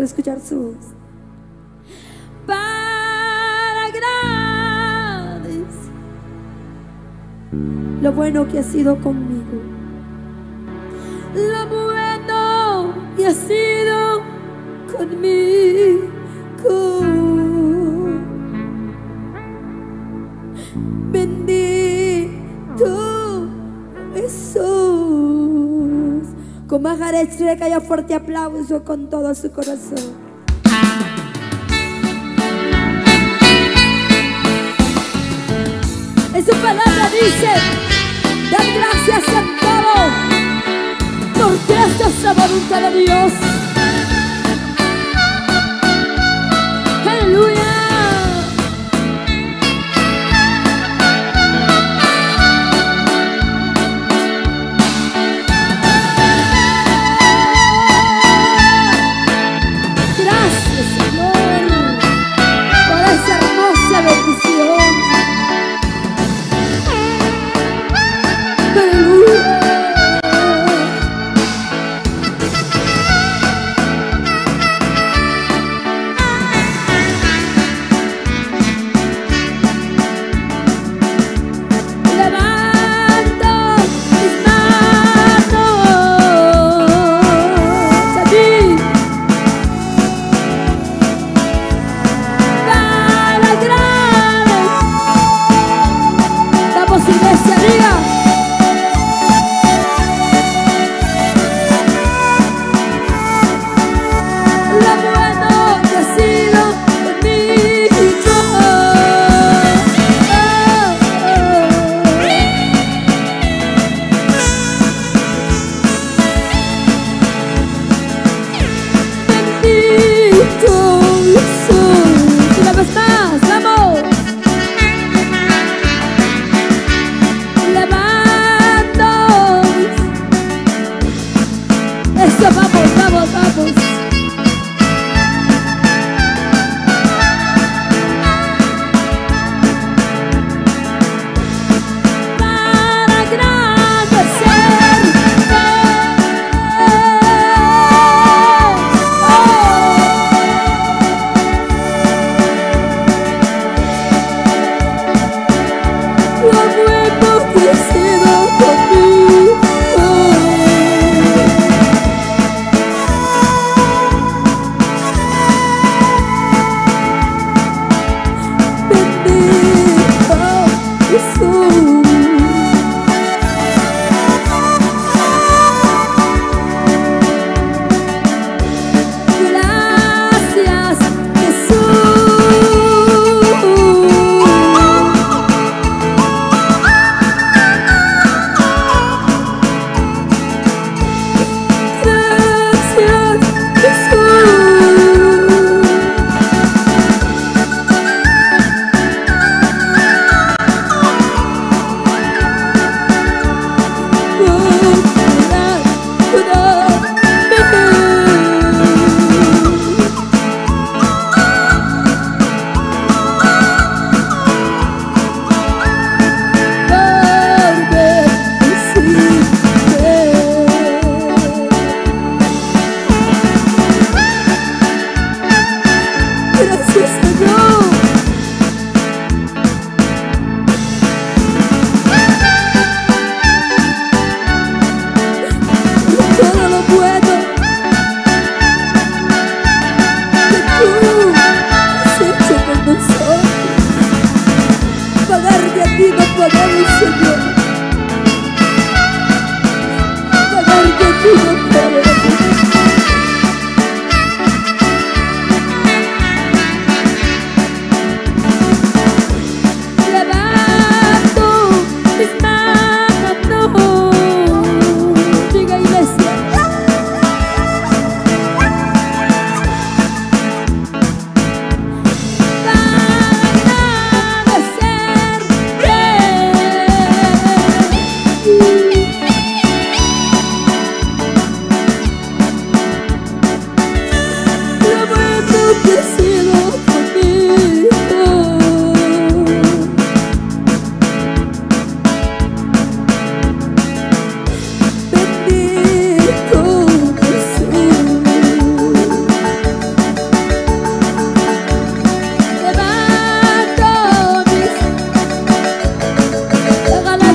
quiero escuchar su voz. Para grandes lo bueno que ha sido conmigo. Lo bueno que ha sido conmigo. Bendito Con Maharet Shrek haya fuerte aplauso con todo su corazón. En su palabra dice, dar gracias a todo, porque esta es la voluntad de Dios.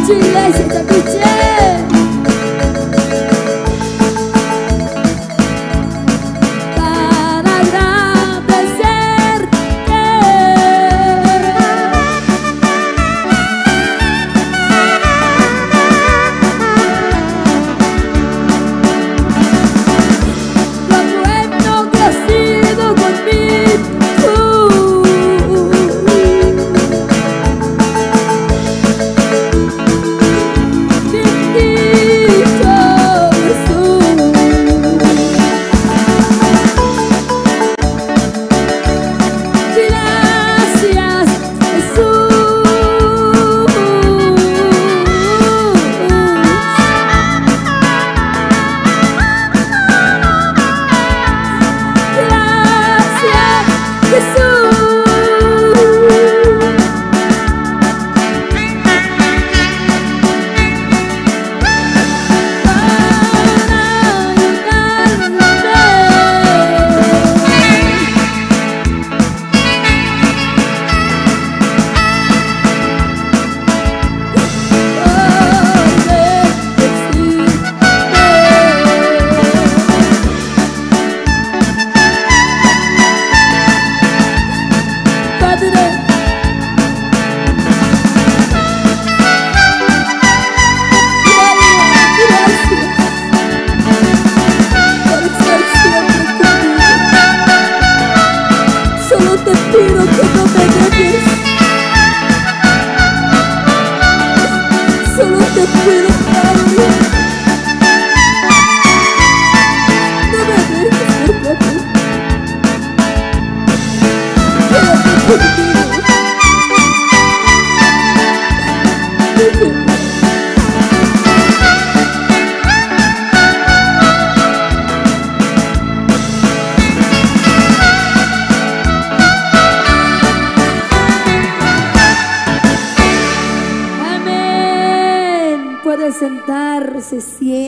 现在。Sentarse, siéntense.